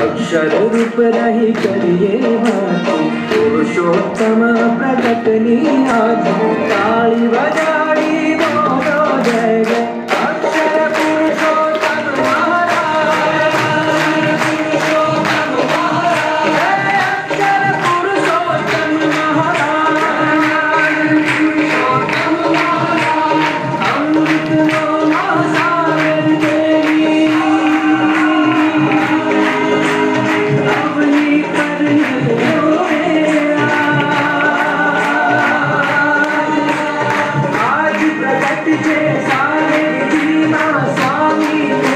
अक्षर रूप रही करिए पुरुषोत्तम प्रकटनी आज बजा Sami, Sami, Sami, Sami,